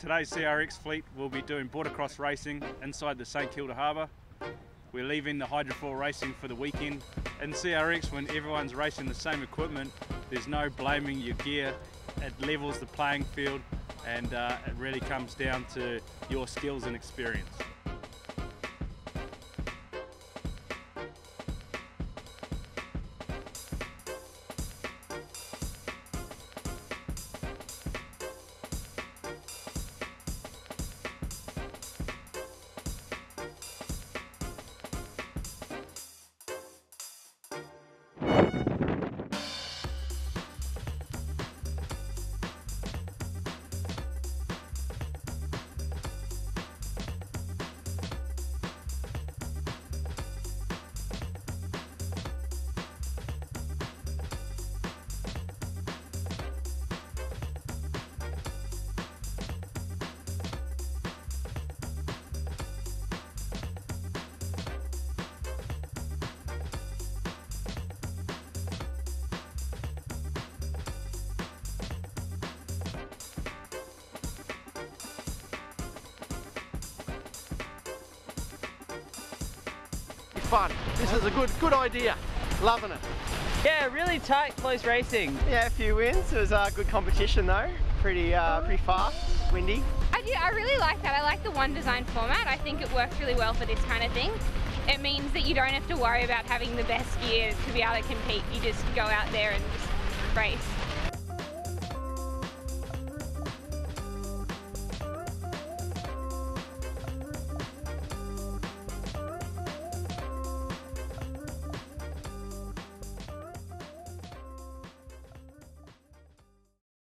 Today's CRX fleet will be doing border cross racing inside the St Kilda Harbour. We're leaving the hydrofoil racing for the weekend. In CRX, when everyone's racing the same equipment, there's no blaming your gear. It levels the playing field and uh, it really comes down to your skills and experience. Fun. This is a good good idea. Loving it. Yeah, really tight, close racing. Yeah, a few wins. It was a good competition though. Pretty uh, pretty fast, windy. I do. I really like that. I like the one design format. I think it works really well for this kind of thing. It means that you don't have to worry about having the best gear to be able to compete. You just go out there and just race.